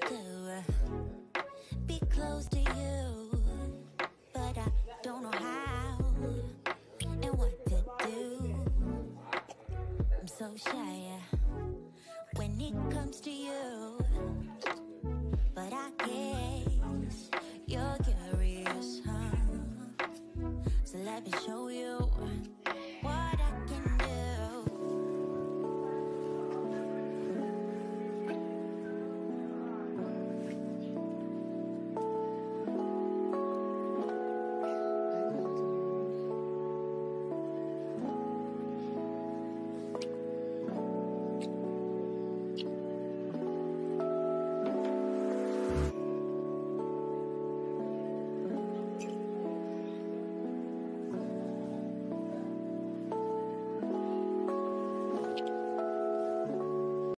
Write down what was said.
to uh, be close to you, but I don't know how and what to do. I'm so shy uh, when it comes to you, but I guess you're curious, huh? So let me show you.